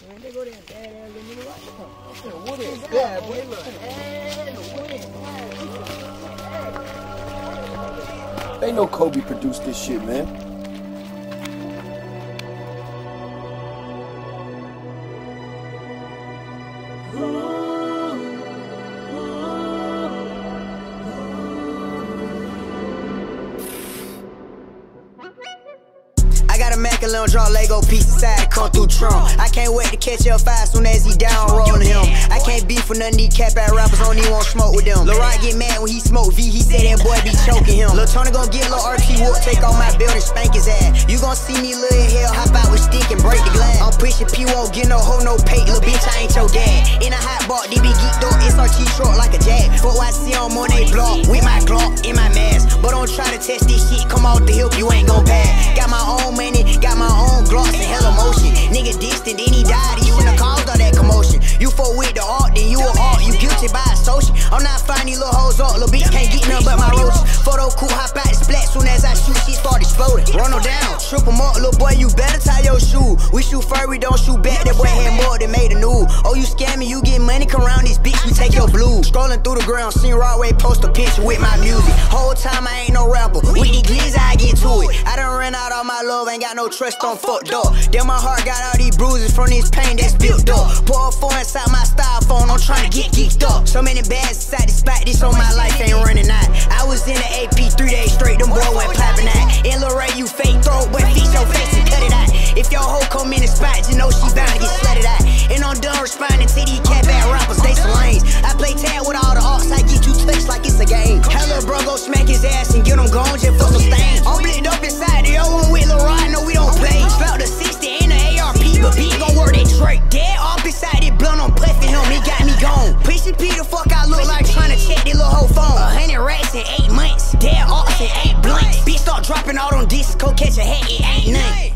They. They know Kobe produced this shit, man. I got a Mac and draw Lego piece inside, come through Trump. I can't wait to catch up fast soon as he down rolling him. I can't beef for none of these cap out rappers, even want smoke with them. Lil get mad when he smoke V, he said that boy be choking him. Lil Tony gon' get Lil RP whoop, take off my and spank his ass. You gon' see me little hell, hop out with stick and break the glass. I'm pushing P, won't get no hoe, no pay, little bitch, I ain't your dad. In a hot bar, guilty. I'm not finding little hoes up, little bitch can't get nothing but my roaches. Photo cool, hop out the splat, soon as I shoot, shit start exploding. Run them down, trip 'em up, little boy, you better tie your shoe. We shoot fur, we don't shoot back, that boy had more than made a new. Oh, you scamming, you get money, come around this bitch, we take your blue. Scrolling through the ground, seen Broadway post a picture with my music. Whole time I ain't no rapper, with these glizz I get to it. I done ran out all my love, ain't got no trust, I'm fucked up. Then my heart got all these bruises from this pain that's built I'm trying to get geeked up. So many bags inside the spot, this on my life ain't running out. I was in the AP three days straight, them boy went popping out. In Ray, you fake throw, but fix your face and cut it out. If your hoe come in the spot, you know she bound to get slutted recipe the fuck I look like trying to check this little whole phone. A hundred racks in eight months, dead ops in eight blunts. Bitch start dropping out on discs, go catch a hat, it ain't none.